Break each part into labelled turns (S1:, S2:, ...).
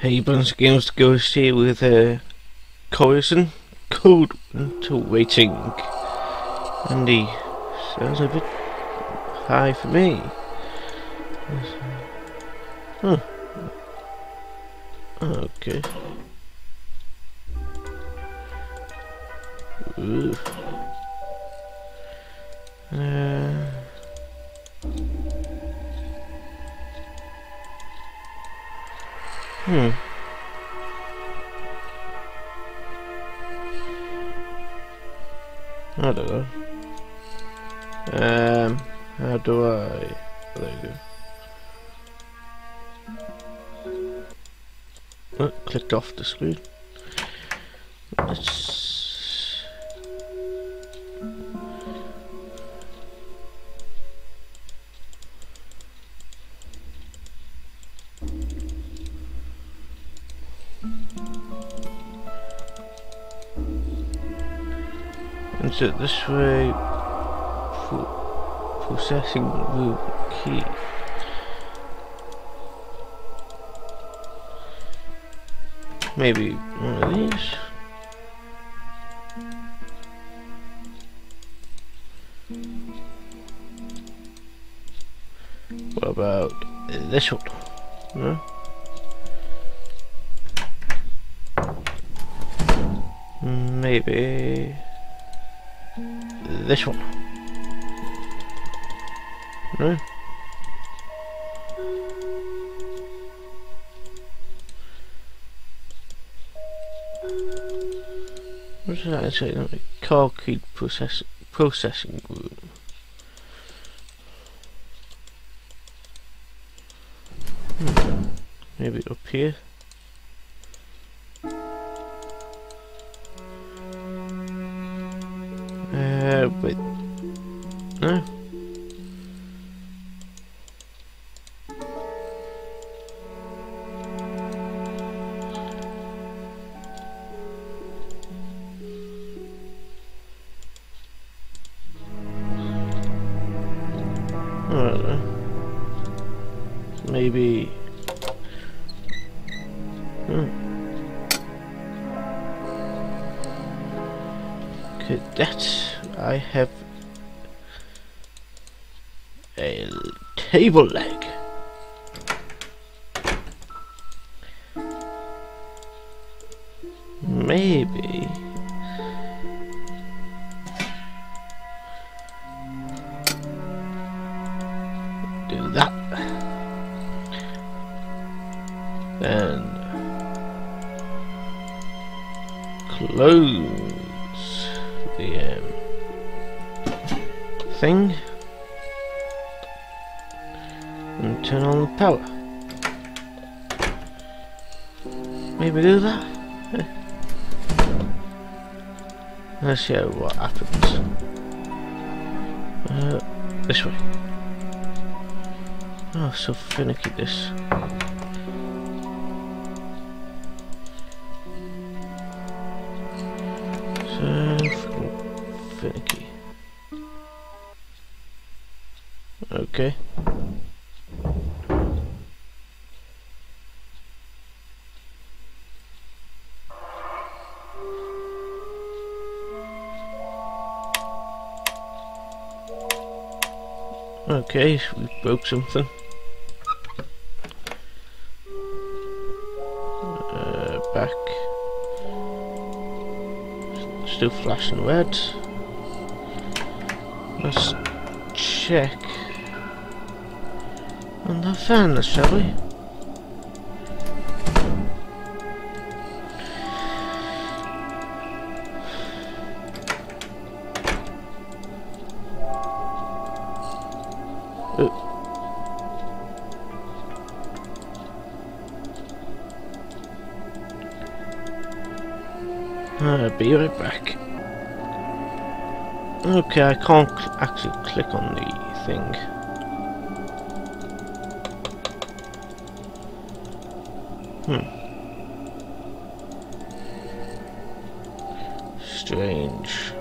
S1: Hey, bunch games to go here with uh, Corrosion Cold Winter Waiting. And he sounds a bit high for me. Huh. Okay. Ooh. Uh. Hmm. I don't know. Um, how do I? There you go. Oh, clicked off the screen. Let's. Is it this way? Pro processing room key. Maybe one of these. What about this one? No? Maybe this one. No? What's that say? Car key process processing room. Hmm. Maybe up here. Uh, wait. No. Maybe. Hmm. That I have a table leg. Maybe. Thing and turn on the power. Maybe do that. Let's see what happens. Uh, this way. Oh, so finicky this. So Okay. Okay, we broke something. Uh, back. Still flashing red. Let's check on the fan, shall we? Uh, I'll be right back. Okay, I can't cl actually click on the thing. Hmm. Strange.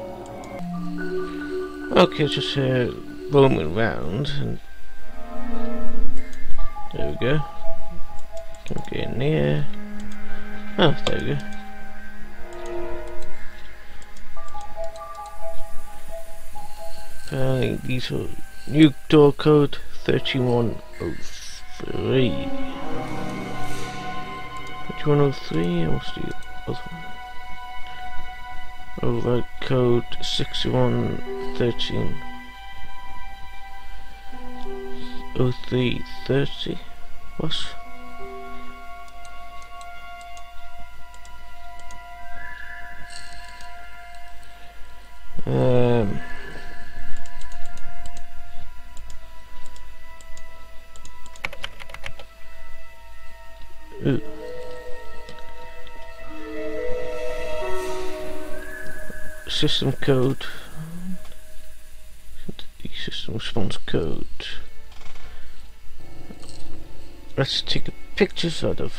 S1: Okay, just uh, roaming around and there we go. Can get in here. Oh, there you go. Apparently these are new door code 3103. 3103, what's the other one? Override code 6113. 0330. What? Um, System code. System response code. Let's take a picture so I don't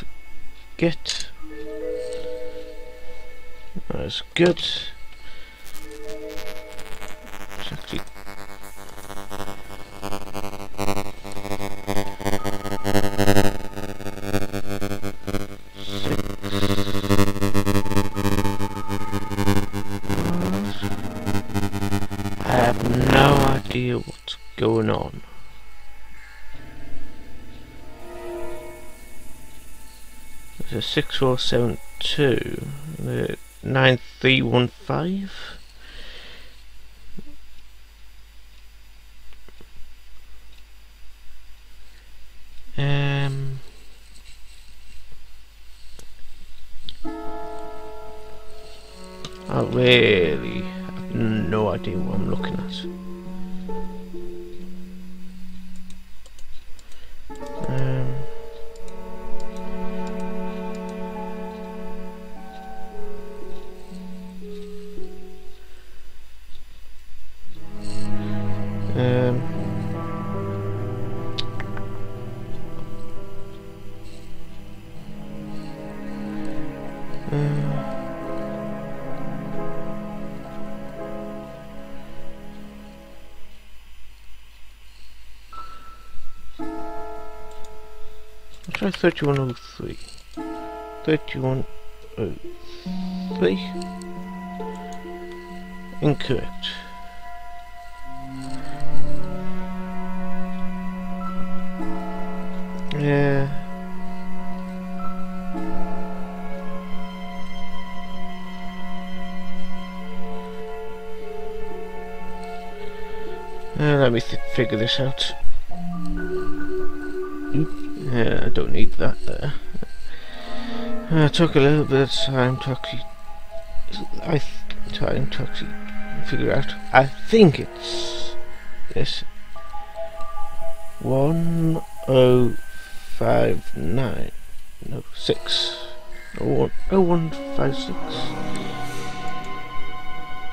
S1: forget. That's good. Idea what's going on. There's a 6472, the 9315. Um, I really have no idea what I'm looking at. Try 3103. 3103. Incorrect. Yeah. Uh, let me th figure this out. Yeah, I don't need that there. It took a little bit of time to actually, I th time to actually figure out. I think it's this one oh five nine no six oh one oh one five six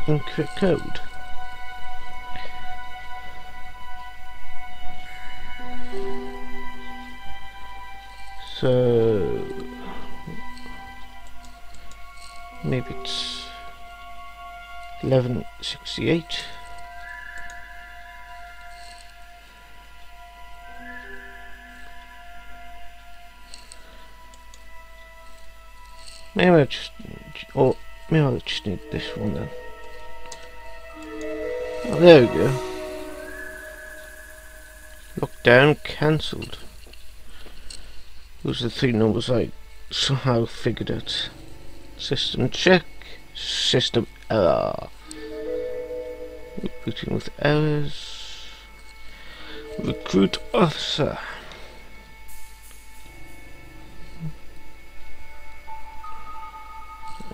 S1: incorrect code. So uh, maybe it's eleven sixty eight. Maybe I just or maybe I just need this one then. Oh, there we go. Lockdown cancelled. Are the three numbers I somehow figured out. System check. System error. Rebooting with errors. Recruit officer.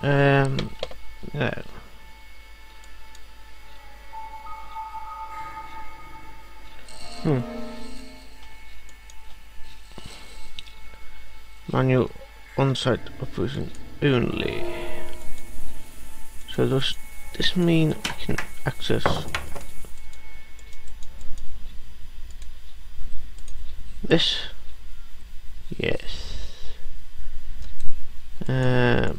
S1: Um, no. Hmm. Manual on-site operation only. So does this mean I can access this? Yes. Um,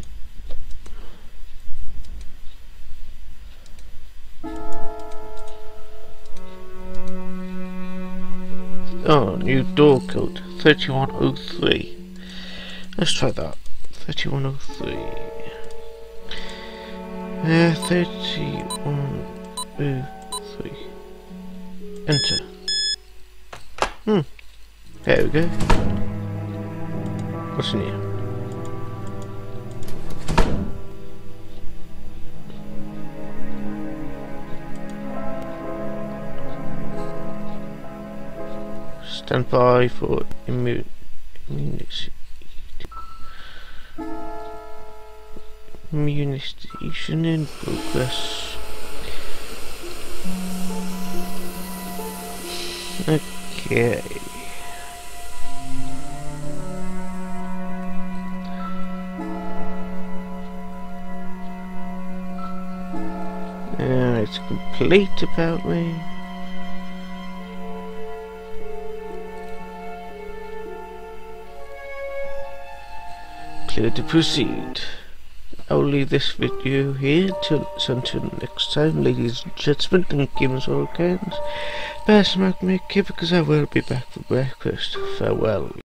S1: oh, new door code 3103. Let's try that. 3103. Uh, 3103. Enter. Hmm. There we go. What's in here? Stand by for immu immunity. Immunization in progress. Okay. It's complete about me. Clear to proceed. I'll leave this video here till until next time, ladies and gentlemen, and gamers all games. Bear smoke me because I will be back for breakfast. Farewell.